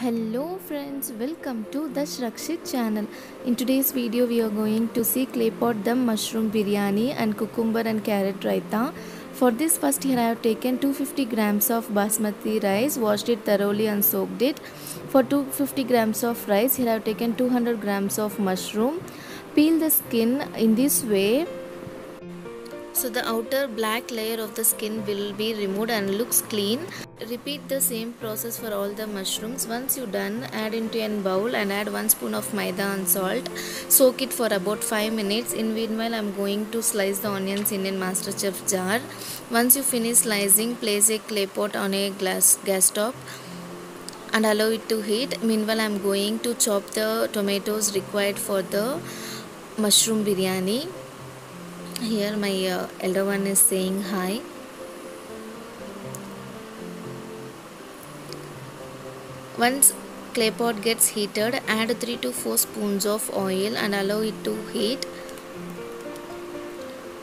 Hello friends, welcome to Darsh Rakshith channel. In today's video we are going to see clay pot dum mushroom biryani and cucumber and carrot raita. For this first here I have taken 250 grams of basmati rice, washed it thoroughly and soaked it. For 250 grams of rice here I have taken 200 grams of mushroom. Peel the skin in this way so the outer black layer of the skin will be removed and looks clean. Repeat the same process for all the mushrooms. Once you done add into a bowl and add one spoon of maida and salt. Soak it for about 5 minutes. In meanwhile i'm going to slice the onions in a master chef jar. Once you finish slicing place a clay pot on a glass gas top and allow it to heat. Meanwhile i'm going to chop the tomatoes required for the mushroom biryani here my uh, elder one is saying hi. Once clay pot gets heated add 3 to 4 spoons of oil and allow it to heat.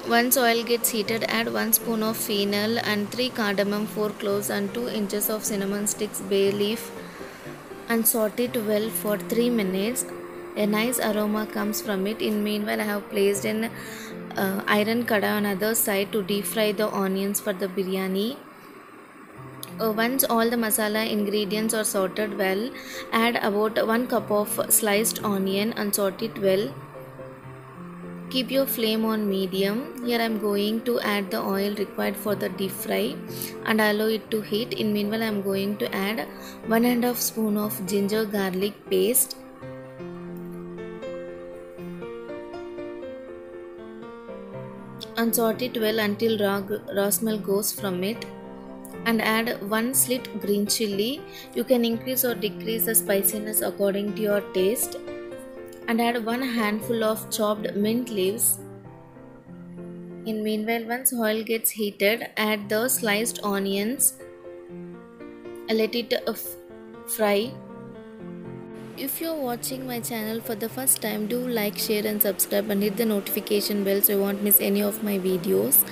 Once oil gets heated add 1 spoon of fennel and 3 cardamom 4 cloves and 2 inches of cinnamon sticks bay leaf and saute it well for 3 minutes a nice aroma comes from it. In meanwhile i have placed an uh, iron kada on other side to deep fry the onions for the biryani. Uh, once all the masala ingredients are sorted well add about 1 cup of sliced onion and sort it well. Keep your flame on medium. Here i'm going to add the oil required for the deep fry and allow it to heat. In meanwhile i'm going to add one and a half spoon of ginger garlic paste and saute it well until raw, raw smell goes from it. And add one slit green chili. You can increase or decrease the spiciness according to your taste. And add one handful of chopped mint leaves. In meanwhile once oil gets heated add the sliced onions. Let it uh, fry if you're watching my channel for the first time do like share and subscribe and hit the notification bell so you won't miss any of my videos.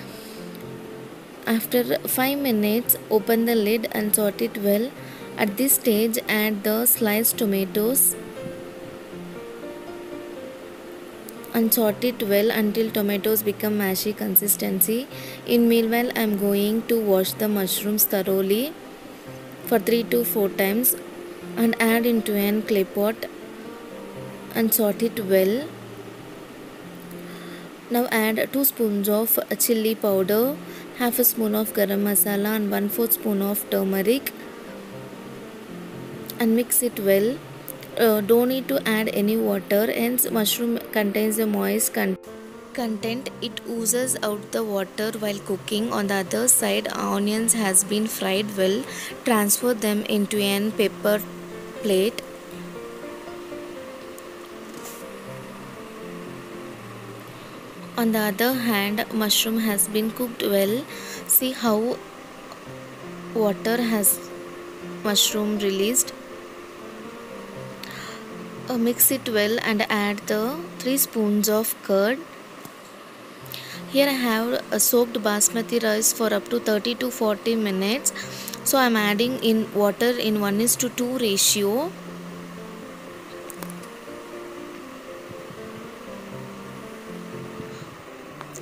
After 5 minutes open the lid and sort it well. At this stage add the sliced tomatoes and sort it well until tomatoes become mashy consistency. In meanwhile i'm going to wash the mushrooms thoroughly for 3 to 4 times and add into an clay pot and saute it well. Now add 2 spoons of chili powder half a spoon of garam masala and 1 4 spoon of turmeric and mix it well. Uh, don't need to add any water hence mushroom contains a moist con content. It oozes out the water while cooking. On the other side onions has been fried well. Transfer them into an paper plate. On the other hand mushroom has been cooked well. See how water has mushroom released. Uh, mix it well and add the 3 spoons of curd. Here I have a soaked basmati rice for up to 30 to 40 minutes so I'm adding in water in 1 is to 2 ratio.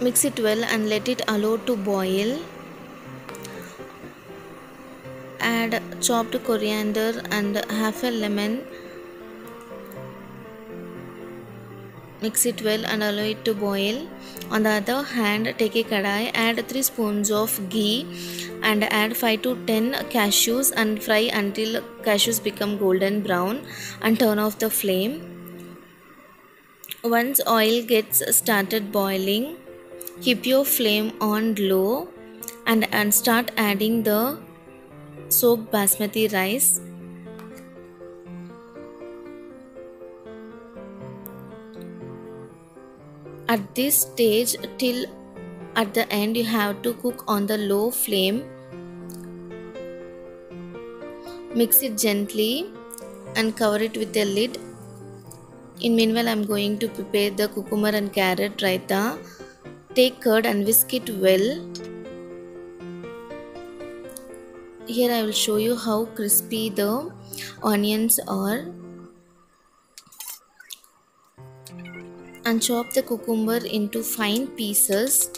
Mix it well and let it allow to boil. Add chopped coriander and half a lemon mix it well and allow it to boil. On the other hand take a kadai add 3 spoons of ghee and add 5 to 10 cashews and fry until cashews become golden brown and turn off the flame. Once oil gets started boiling keep your flame on low and, and start adding the soaked basmati rice at this stage till at the end you have to cook on the low flame. Mix it gently and cover it with a lid. In meanwhile i'm going to prepare the cucumber and carrot raita. Take curd and whisk it well. Here I will show you how crispy the onions are and chop the cucumber into fine pieces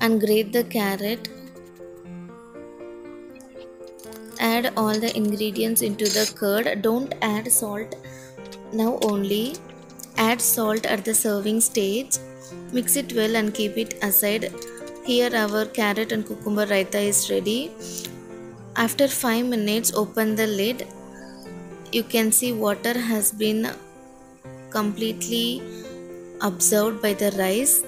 and grate the carrot. Add all the ingredients into the curd. Don't add salt now only. Add salt at the serving stage. Mix it well and keep it aside. Here our carrot and cucumber raita is ready. After 5 minutes open the lid you can see water has been completely absorbed by the rice.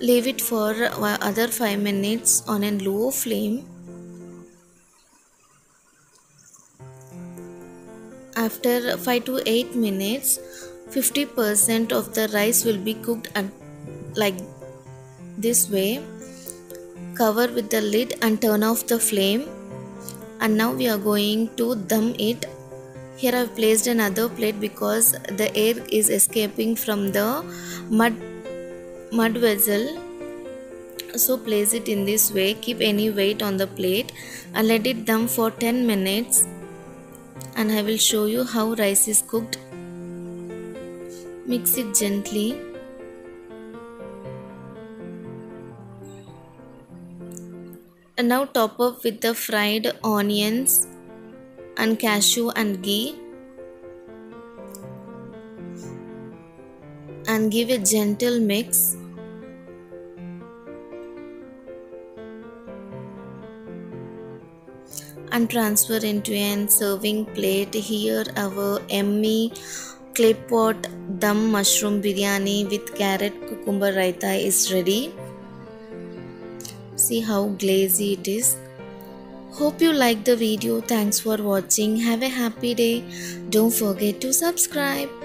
Leave it for other 5 minutes on a low flame. After 5 to 8 minutes 50% of the rice will be cooked like this way. Cover with the lid and turn off the flame. And now we are going to dum it here I've placed another plate because the air is escaping from the mud mud vessel. So place it in this way. Keep any weight on the plate and let it dum for 10 minutes. And I will show you how rice is cooked. Mix it gently. And now top up with the fried onions and cashew and ghee. And give a gentle mix. And transfer into a serving plate. Here our yummy clay pot dum mushroom biryani with carrot cucumber raita is ready. See how glazy it is hope you like the video. Thanks for watching. Have a happy day. Don't forget to subscribe